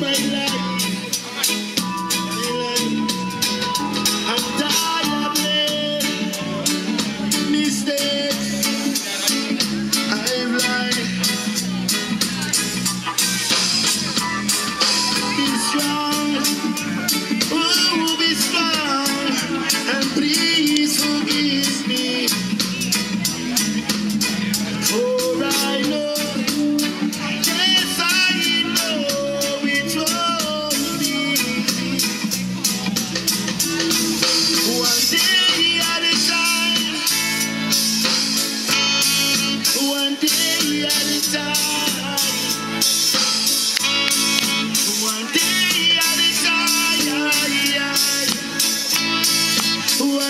my life.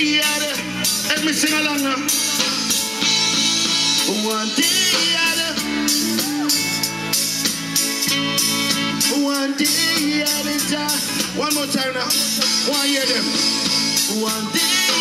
day, let me sing along. One day, one day, uh, one more time now. One year them. One day.